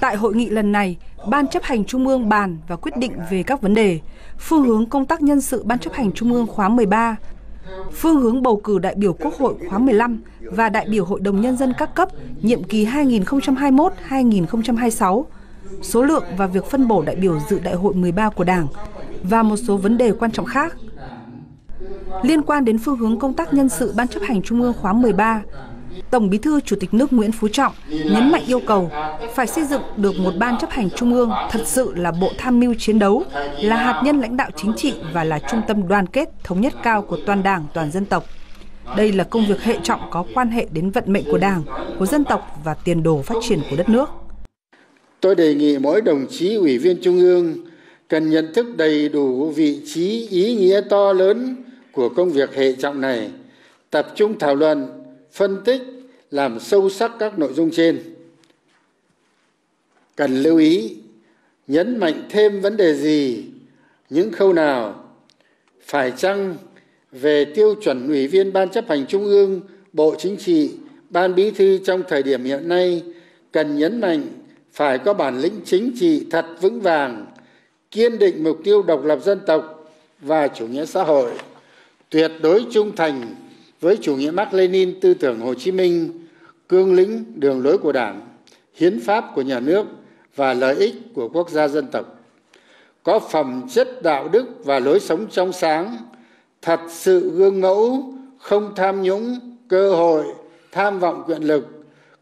Tại hội nghị lần này, Ban chấp hành Trung ương bàn và quyết định về các vấn đề, phương hướng công tác nhân sự Ban chấp hành Trung ương khóa 13, phương hướng bầu cử đại biểu Quốc hội khóa 15 và đại biểu Hội đồng Nhân dân các cấp nhiệm kỳ 2021-2026, số lượng và việc phân bổ đại biểu dự đại hội 13 của Đảng và một số vấn đề quan trọng khác. Liên quan đến phương hướng công tác nhân sự Ban chấp hành Trung ương khóa 13, Tổng Bí thư Chủ tịch nước Nguyễn Phú Trọng nhấn mạnh yêu cầu phải xây dựng được một ban chấp hành trung ương thật sự là bộ tham mưu chiến đấu, là hạt nhân lãnh đạo chính trị và là trung tâm đoàn kết thống nhất cao của toàn Đảng, toàn dân tộc. Đây là công việc hệ trọng có quan hệ đến vận mệnh của Đảng, của dân tộc và tiền đồ phát triển của đất nước. Tôi đề nghị mỗi đồng chí ủy viên trung ương cần nhận thức đầy đủ vị trí ý nghĩa to lớn của công việc hệ trọng này, tập trung thảo luận, phân tích, làm sâu sắc các nội dung trên. Cần lưu ý, nhấn mạnh thêm vấn đề gì, những khâu nào, phải chăng về tiêu chuẩn ủy viên Ban chấp hành Trung ương, Bộ Chính trị, Ban Bí thư trong thời điểm hiện nay cần nhấn mạnh phải có bản lĩnh chính trị thật vững vàng, kiên định mục tiêu độc lập dân tộc và chủ nghĩa xã hội, tuyệt đối trung thành với chủ nghĩa Mark Lenin tư tưởng Hồ Chí Minh, cương lĩnh đường lối của Đảng, hiến pháp của nhà nước và lợi ích của quốc gia dân tộc. Có phẩm chất đạo đức và lối sống trong sáng, thật sự gương mẫu, không tham nhũng, cơ hội, tham vọng quyền lực,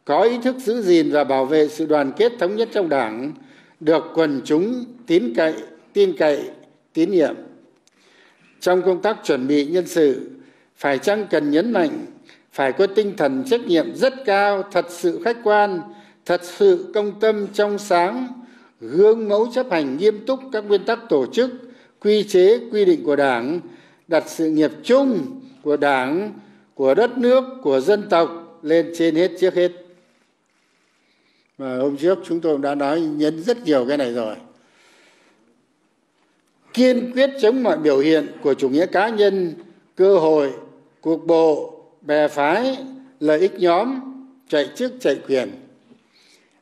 có ý thức giữ gìn và bảo vệ sự đoàn kết thống nhất trong đảng, được quần chúng tín cậy, tin cậy, tín nhiệm. Trong công tác chuẩn bị nhân sự, phải chăng cần nhấn mạnh phải có tinh thần trách nhiệm rất cao, thật sự khách quan, thật sự công tâm trong sáng, gương mẫu chấp hành nghiêm túc các nguyên tắc tổ chức, quy chế, quy định của đảng, đặt sự nghiệp chung của đảng, của đất nước, của dân tộc lên trên hết trước hết. Mà hôm trước chúng tôi đã nói, nhấn rất nhiều cái này rồi. Kiên quyết chống mọi biểu hiện của chủ nghĩa cá nhân, cơ hội, cuộc bộ bè phái, lợi ích nhóm, chạy chức chạy quyền.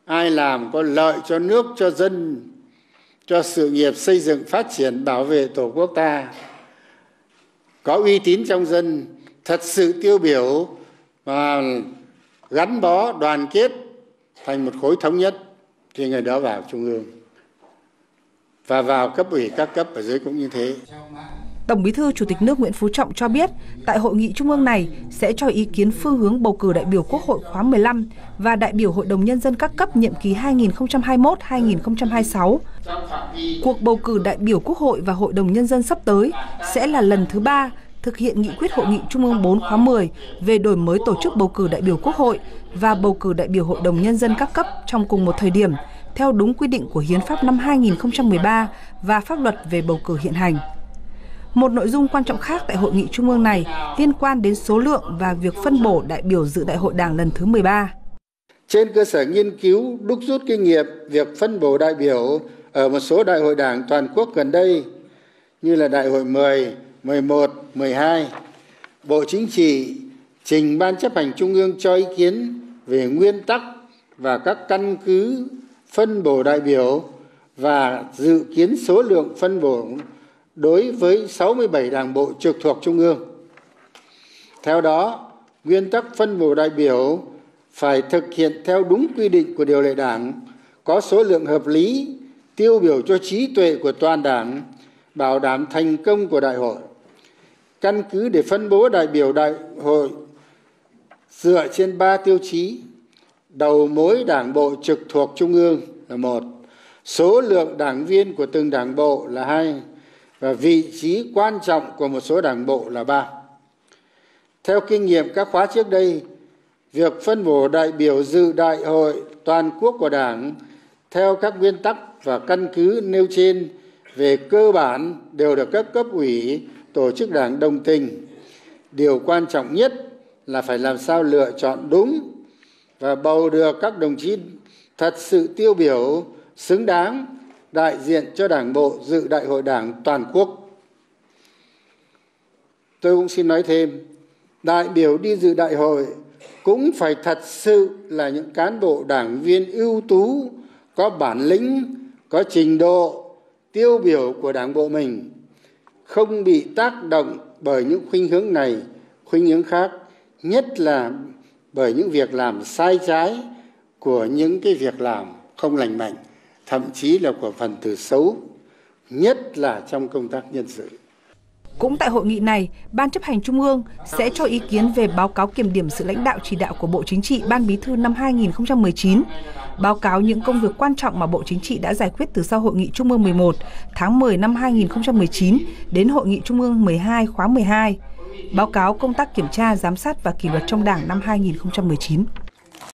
Ai làm có lợi cho nước, cho dân, cho sự nghiệp xây dựng, phát triển, bảo vệ tổ quốc ta. Có uy tín trong dân, thật sự tiêu biểu và gắn bó, đoàn kết thành một khối thống nhất, thì người đó vào trung ương. Và vào cấp ủy các cấp ở dưới cũng như thế. Tổng Bí thư Chủ tịch nước Nguyễn Phú Trọng cho biết, tại hội nghị trung ương này sẽ cho ý kiến phương hướng bầu cử đại biểu Quốc hội khóa 15 và đại biểu Hội đồng nhân dân các cấp nhiệm kỳ 2021-2026. Cuộc bầu cử đại biểu Quốc hội và Hội đồng nhân dân sắp tới sẽ là lần thứ ba thực hiện nghị quyết hội nghị Trung ương 4 khóa 10 về đổi mới tổ chức bầu cử đại biểu Quốc hội và bầu cử đại biểu Hội đồng nhân dân các cấp trong cùng một thời điểm theo đúng quy định của Hiến pháp năm 2013 và pháp luật về bầu cử hiện hành. Một nội dung quan trọng khác tại hội nghị trung ương này liên quan đến số lượng và việc phân bổ đại biểu dự đại hội Đảng lần thứ 13. Trên cơ sở nghiên cứu đúc rút kinh nghiệm việc phân bổ đại biểu ở một số đại hội Đảng toàn quốc gần đây như là đại hội 10, 11, 12, Bộ Chính trị trình Ban chấp hành Trung ương cho ý kiến về nguyên tắc và các căn cứ phân bổ đại biểu và dự kiến số lượng phân bổ đối với 67 đảng bộ trực thuộc trung ương. Theo đó, nguyên tắc phân bổ đại biểu phải thực hiện theo đúng quy định của điều lệ đảng, có số lượng hợp lý, tiêu biểu cho trí tuệ của toàn đảng, bảo đảm thành công của đại hội. Căn cứ để phân bố đại biểu đại hội dựa trên ba tiêu chí. Đầu mối đảng bộ trực thuộc trung ương là một, số lượng đảng viên của từng đảng bộ là hai, và vị trí quan trọng của một số đảng bộ là ba. Theo kinh nghiệm các khóa trước đây, việc phân bổ đại biểu dự đại hội toàn quốc của đảng theo các nguyên tắc và căn cứ nêu trên về cơ bản đều được các cấp ủy, tổ chức đảng đồng tình. Điều quan trọng nhất là phải làm sao lựa chọn đúng và bầu được các đồng chí thật sự tiêu biểu, xứng đáng đại diện cho đảng bộ dự đại hội đảng toàn quốc. Tôi cũng xin nói thêm đại biểu đi dự đại hội cũng phải thật sự là những cán bộ đảng viên ưu tú có bản lĩnh, có trình độ, tiêu biểu của đảng bộ mình, không bị tác động bởi những khuynh hướng này, khuynh hướng khác, nhất là bởi những việc làm sai trái của những cái việc làm không lành mạnh, thậm chí là của phần tử xấu, nhất là trong công tác nhân sự. Cũng tại hội nghị này, Ban chấp hành Trung ương sẽ cho ý kiến về báo cáo kiểm điểm sự lãnh đạo chỉ đạo của Bộ Chính trị Ban Bí thư năm 2019, báo cáo những công việc quan trọng mà Bộ Chính trị đã giải quyết từ sau Hội nghị Trung ương 11 tháng 10 năm 2019 đến Hội nghị Trung ương 12 khóa 12, báo cáo công tác kiểm tra, giám sát và kỷ luật trong Đảng năm 2019.